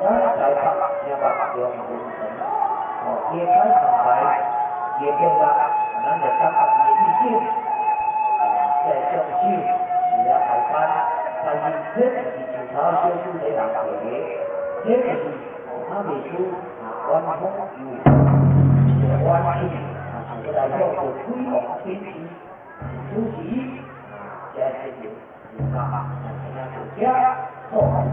đã đại Phật nhà Phật đường hùng một kia thấy không phải kia kia là nó được các bạn những ý kiến để trong chiêu là phải quan tại vì biết là thì chúng ta để làm thế thế là gì nó bị chú quan không อยู่ quan chi cái đại biểu của quý ông tiến sĩ chú sĩ sẽ xây Ya, oh,